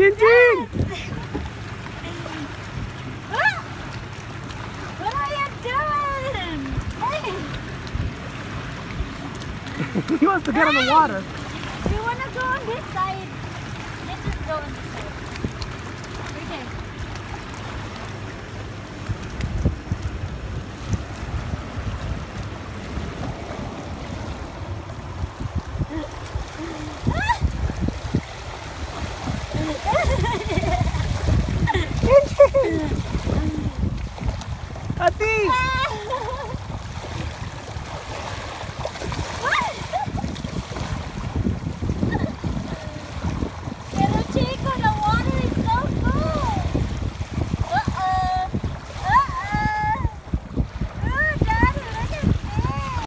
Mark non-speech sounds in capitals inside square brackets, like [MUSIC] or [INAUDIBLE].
Ah! What are you doing? Hey! [LAUGHS] he wants to get on the water. [LAUGHS] Cati!